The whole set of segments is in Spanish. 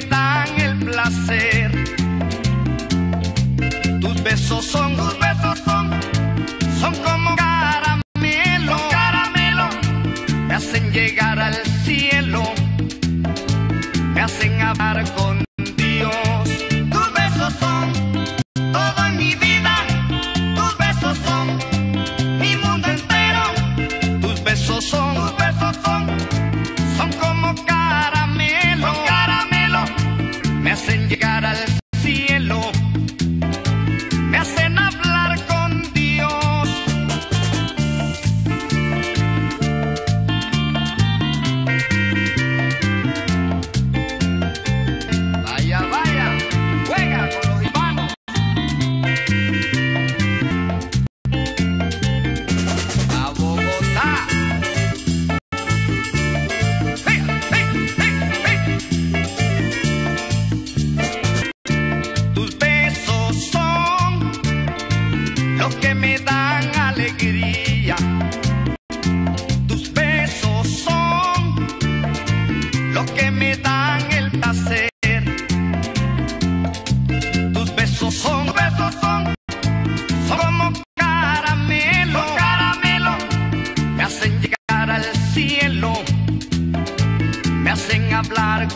dan el placer. Tus besos son, tus besos son, son como caramelo, caramelo. Me hacen llegar al cielo, me hacen hablar con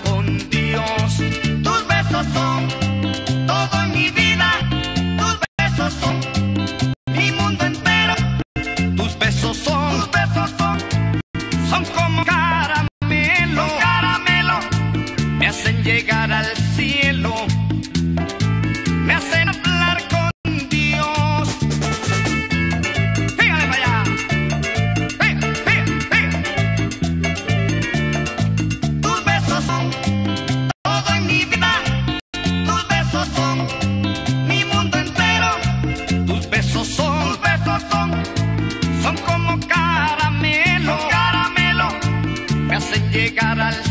con Dios. Tus besos son llegar al